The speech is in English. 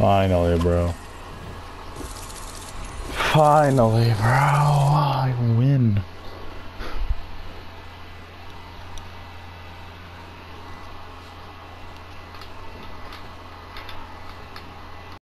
Finally, bro. Finally, bro.